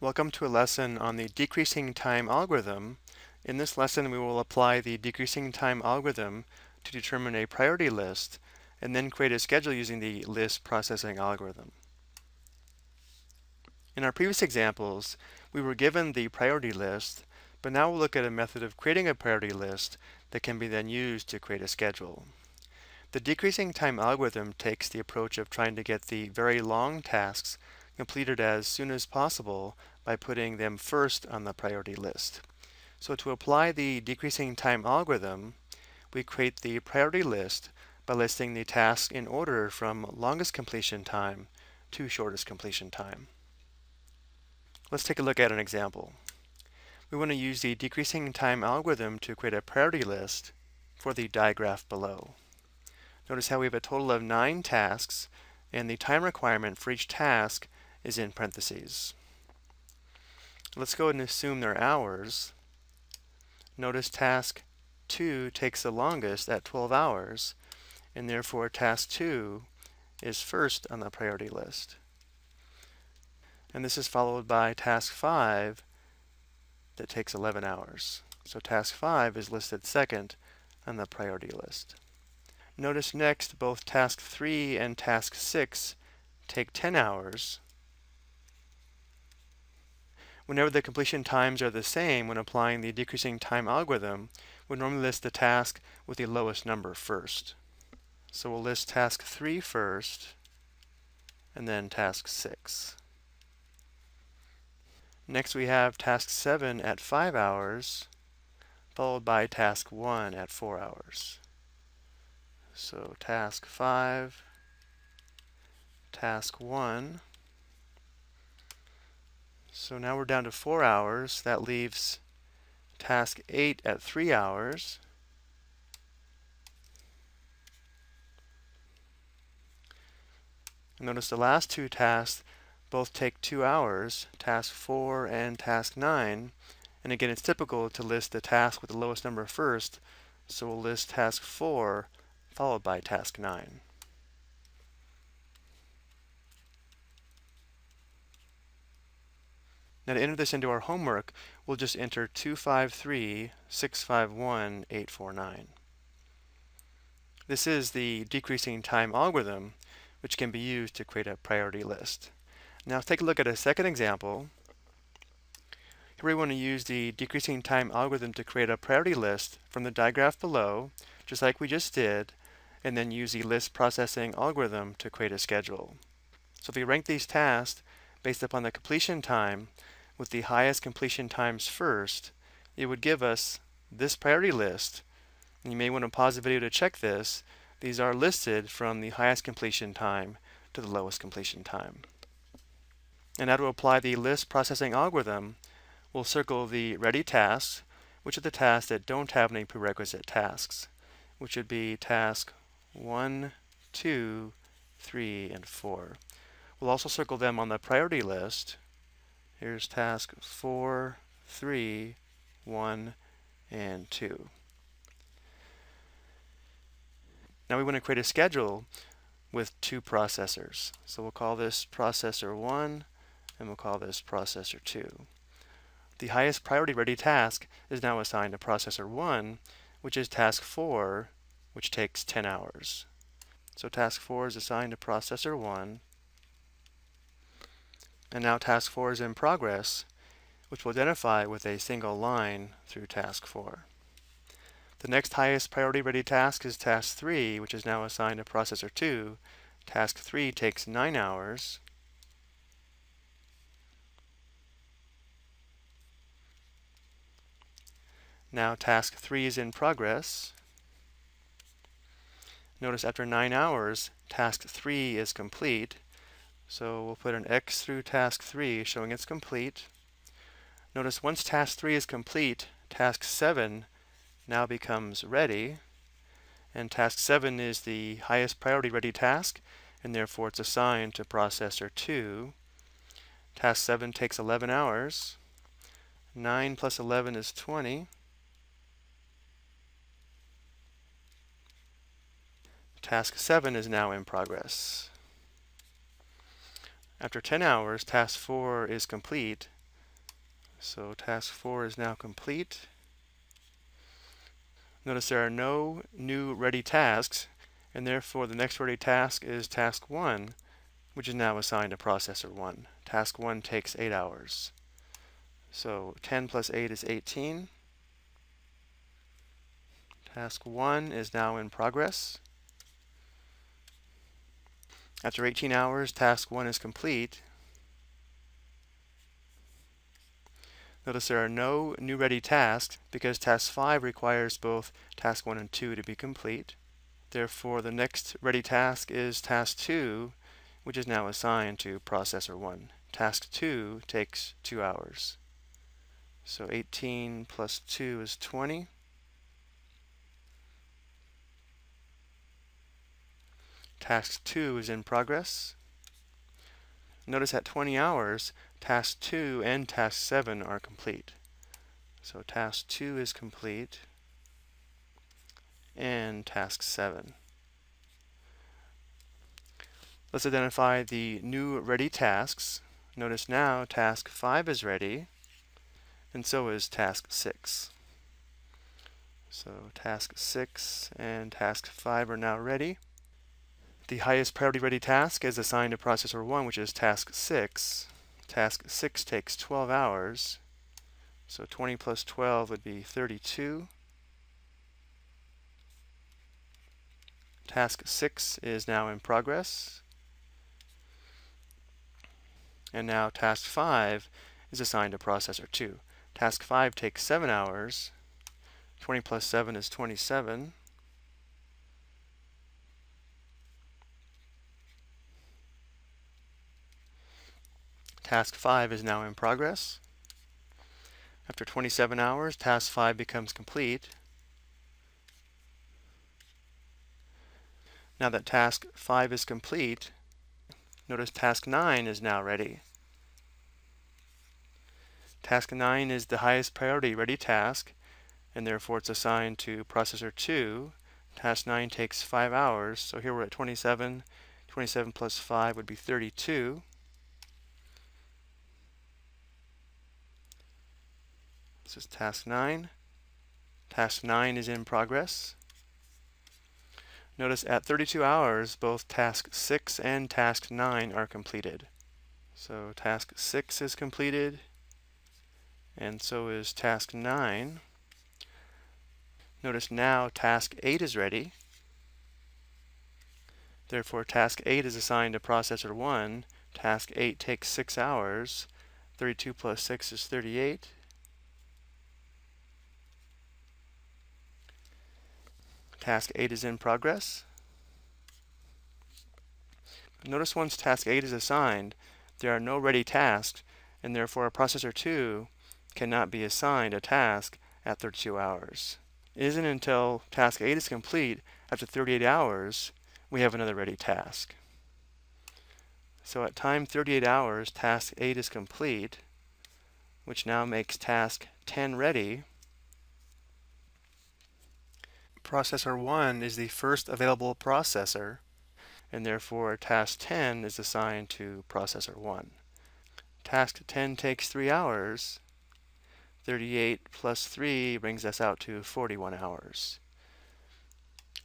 Welcome to a lesson on the decreasing time algorithm. In this lesson, we will apply the decreasing time algorithm to determine a priority list and then create a schedule using the list processing algorithm. In our previous examples, we were given the priority list, but now we'll look at a method of creating a priority list that can be then used to create a schedule. The decreasing time algorithm takes the approach of trying to get the very long tasks completed as soon as possible by putting them first on the priority list. So to apply the decreasing time algorithm, we create the priority list by listing the tasks in order from longest completion time to shortest completion time. Let's take a look at an example. We want to use the decreasing time algorithm to create a priority list for the digraph below. Notice how we have a total of nine tasks and the time requirement for each task is in parentheses. Let's go ahead and assume they're hours. Notice task 2 takes the longest at 12 hours, and therefore task 2 is first on the priority list. And this is followed by task 5 that takes 11 hours. So task 5 is listed second on the priority list. Notice next both task 3 and task 6 take 10 hours, Whenever the completion times are the same when applying the decreasing time algorithm, we normally list the task with the lowest number first. So we'll list task 3 first, and then task 6. Next we have task 7 at 5 hours, followed by task 1 at 4 hours. So task 5, task 1, so now we're down to four hours. That leaves task eight at three hours. Notice the last two tasks both take two hours, task 4 and task 9. And again, it's typical to list the task with the lowest number first, so we'll list task 4 followed by task 9. Now to enter this into our homework, we'll just enter 253-651-849. This is the decreasing time algorithm, which can be used to create a priority list. Now let's take a look at a second example. Here we want to use the decreasing time algorithm to create a priority list from the digraph below, just like we just did, and then use the list processing algorithm to create a schedule. So if we rank these tasks based upon the completion time, with the highest completion times first, it would give us this priority list. You may want to pause the video to check this. These are listed from the highest completion time to the lowest completion time. And now to apply the list processing algorithm, we'll circle the ready tasks, which are the tasks that don't have any prerequisite tasks, which would be task 1, 2, 3, and 4. We'll also circle them on the priority list, Here's task 4, 3, 1, and 2. Now we want to create a schedule with two processors. So we'll call this processor 1 and we'll call this processor 2. The highest priority ready task is now assigned to processor 1, which is task 4, which takes 10 hours. So task 4 is assigned to processor 1, and now task 4 is in progress, which will identify with a single line through task 4. The next highest priority ready task is task 3, which is now assigned to processor 2. Task 3 takes 9 hours. Now task 3 is in progress. Notice after 9 hours, task 3 is complete. So we'll put an X through task 3 showing it's complete. Notice once task 3 is complete, task 7 now becomes ready. And task 7 is the highest priority ready task, and therefore it's assigned to processor 2. Task 7 takes 11 hours. 9 plus 11 is 20. Task 7 is now in progress. After 10 hours, task 4 is complete, So task 4 is now complete. Notice there are no new ready tasks, and therefore the next ready task is task 1, which is now assigned to processor 1. Task 1 takes 8 hours. So 10 plus 8 is 18. Task 1 is now in progress. After 18 hours, task 1 is complete. Notice there are no new ready tasks because task 5 requires both task 1 and 2 to be complete. Therefore, the next ready task is task 2, which is now assigned to processor 1. Task 2 takes 2 hours. So 18 plus 2 is 20. Task 2 is in progress. Notice at 20 hours, task 2 and task 7 are complete. So task 2 is complete and task 7. Let's identify the new ready tasks. Notice now task 5 is ready and so is task 6. So task 6 and task 5 are now ready. The highest priority ready task is assigned to processor 1, which is task 6. Task 6 takes 12 hours. So 20 plus 12 would be 32. Task 6 is now in progress. And now task 5 is assigned to processor 2. Task 5 takes 7 hours. 20 plus 7 is 27. Task 5 is now in progress. After 27 hours, task 5 becomes complete. Now that task 5 is complete, notice task 9 is now ready. Task 9 is the highest priority ready task, and therefore it's assigned to processor 2. Task 9 takes 5 hours, so here we're at 27. 27 plus 5 would be 32. This is task 9. Task 9 is in progress. Notice at 32 hours, both task 6 and task 9 are completed. So task 6 is completed, and so is task 9. Notice now task 8 is ready. Therefore, task 8 is assigned to processor 1. Task 8 takes 6 hours. 32 plus 6 is 38. Task 8 is in progress. Notice once task 8 is assigned, there are no ready tasks, and therefore processor 2 cannot be assigned a task at 32 hours. It isn't until task 8 is complete, after 38 hours, we have another ready task. So at time 38 hours, task 8 is complete, which now makes task 10 ready, processor 1 is the first available processor, and therefore task 10 is assigned to processor 1. Task 10 takes 3 hours. 38 plus 3 brings us out to 41 hours.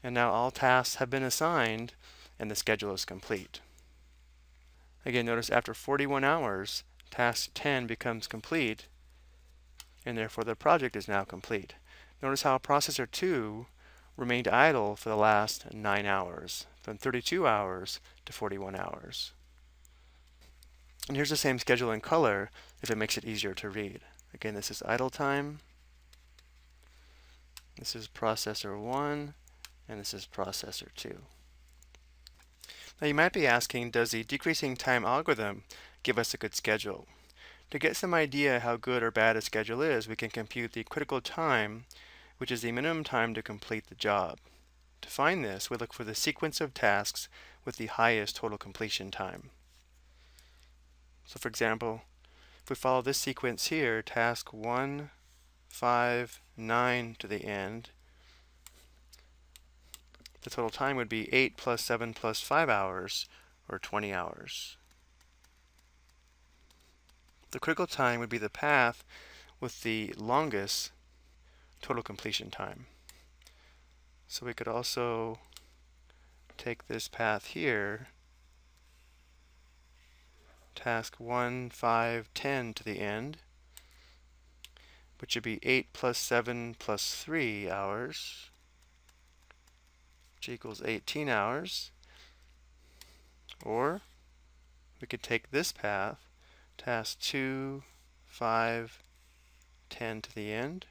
And now all tasks have been assigned and the schedule is complete. Again, notice after 41 hours, task 10 becomes complete, and therefore the project is now complete. Notice how processor 2 remained idle for the last 9 hours, from 32 hours to 41 hours. And here's the same schedule in color if it makes it easier to read. Again, this is idle time. This is processor 1, and this is processor 2. Now you might be asking, does the decreasing time algorithm give us a good schedule? To get some idea how good or bad a schedule is, we can compute the critical time which is the minimum time to complete the job. To find this, we look for the sequence of tasks with the highest total completion time. So for example, if we follow this sequence here, task 1, 5, 9 to the end, the total time would be 8 plus 7 plus 5 hours, or 20 hours. The critical time would be the path with the longest total completion time. So we could also take this path here, task 1, 5, 10 to the end, which would be 8 plus 7 plus 3 hours, which equals 18 hours. Or we could take this path, task 2, 5, 10 to the end.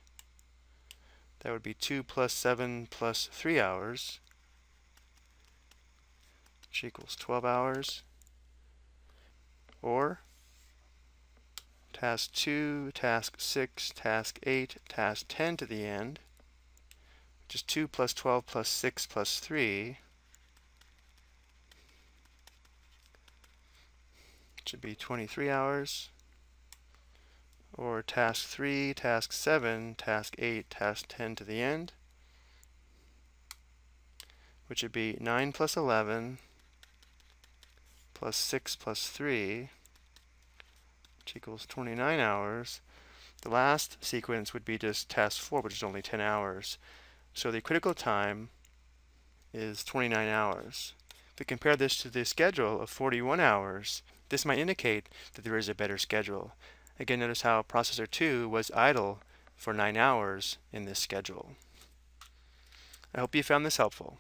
That would be 2 plus 7 plus 3 hours, which equals 12 hours. Or task 2, task 6, task 8, task 10 to the end, which is 2 plus 12 plus 6 plus 3, which would be 23 hours, or task 3, task 7, task 8, task 10 to the end, which would be 9 plus 11 plus 6 plus 3, which equals 29 hours. The last sequence would be just task 4, which is only 10 hours. So the critical time is 29 hours. If we compare this to the schedule of 41 hours, this might indicate that there is a better schedule. Again, notice how processor 2 was idle for 9 hours in this schedule. I hope you found this helpful.